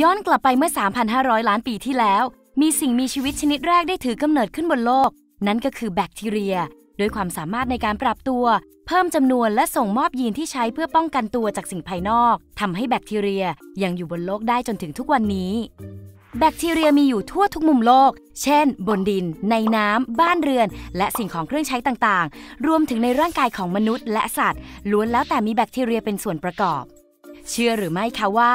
ย้อนกลับไปเมื่อ 3,500 ล้านปีที่แล้ว มีสิ่งมีชีวิตชนิดแรกได้ถือกำเนิดขึ้นบนโลก นั่นก็คือแบคทีเรีย ด้วยความสามารถในการปรับตัว เพิ่มจำนวนและส่งมอบยีนที่ใช้เพื่อป้องกันตัวจากสิ่งภายนอกทำให้แบคทีเรียยังอยู่บนโลกได้จนถึงทุกวันนี้ แบคทีเรียมีอยู่ทั่วทุกมุมโลก เช่น บนดิน ในน้ำ บ้านเรือน และสิ่งของเครื่องใช้ต่างๆ รวมถึงในร่างกายของมนุษย์และสัตว์ ล้วนแล้วแต่มีแบคทีเรียเป็นส่วนประกอบ เชื่อหรือไม่คะว่า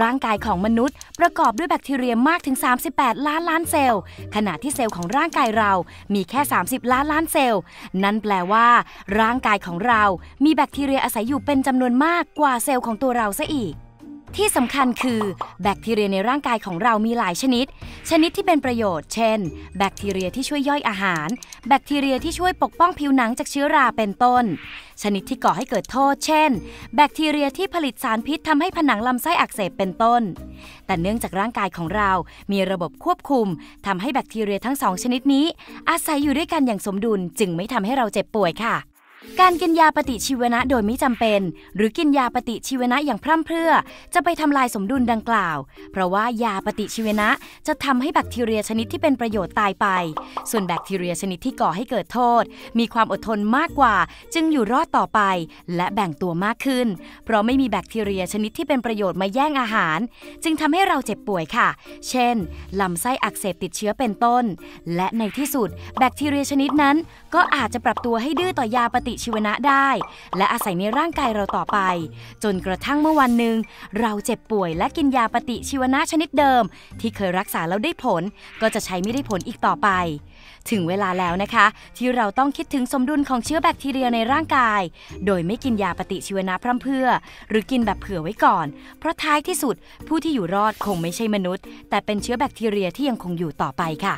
ร่างกายของมนุษย์ ประกอบด้วยแบคทีเรียมากถึง 38 ล้านล้านเซลล์ ขณะที่เซลล์ของร่างกายเรามีแค่ 30 ล้านล้านเซลล์ นั่นแปลว่า ร่างกายของเรา มีแบคทีเรียอาศัยอยู่เป็นจำนวนมากกว่าเซลล์ของตัวเราซะอีก ที่สำคัญคือแบคทีเรียในร่างกายของเรามีหลายชนิด ชนิดที่เป็นประโยชน์ เช่น แบคทีเรียที่ช่วยย่อยอาหาร แบคทีเรียที่ช่วยปกป้องผิวหนังจากเชื้อราเป็นต้น ชนิดที่ก่อให้เกิดโทษ เช่น แบคทีเรียที่ผลิตสารพิษทำให้ผนังลำไส้อักเสบเป็นต้น แต่เนื่องจากร่างกายของเรา มีระบบควบคุมทำให้แบคทีเรียทั้งสองชนิดนี้ อาศัยอยู่ด้วยกันอย่างสมดุลจึงไม่ทำให้เราเจ็บป่วยค่ะ การกินยาปฏิชีวนะโดยไม่จำเป็น หรือกินยาปฏิชีวนะอย่างพร่ำเพรื่อ จะไปทำลายสมดุลดังกล่าว เพราะว่ายาปฏิชีวนะจะทำให้แบคทีเรียชนิดที่เป็นประโยชน์ตายไป ส่วนแบคทีเรียชนิดที่ก่อให้เกิดโทษ มีความอดทนมากกว่า จึงอยู่รอดต่อไป และแบ่งตัวมากขึ้น เพราะไม่มีแบคทีเรียชนิดที่เป็นประโยชน์มาแย่งอาหาร จึงทำให้เราเจ็บป่วยค่ะ เช่นลำไส้อักเสบติดเชื้อเป็นต้น และในที่สุด แบคทีเรียชนิดนั้น ก็อาจจะปรับตัวให้ดื้อต่อยาปฏิชีวนะได้ และอาศัยในร่างกายเราต่อไป จนกระทั่งเมื่อวันหนึ่งเราเจ็บป่วยและกินยาปฏิชีวนะชนิดเดิม ที่เคยรักษาแล้วได้ผล ก็จะใช้ไม่ได้ผลอีกต่อไป ถึงเวลาแล้วนะคะ ที่เราต้องคิดถึงสมดุลของเชื้อแบคทีเรียในร่างกาย โดยไม่กินยาปฏิชีวนะพร่ำเพรื่อ หรือกินแบบเผื่อไว้ก่อน เพราะท้ายที่สุดผู้ที่อยู่รอดคงไม่ใช่มนุษย์ แต่เป็นเชื้อแบคทีเรียที่ยังคงอยู่ต่อไปค่ะ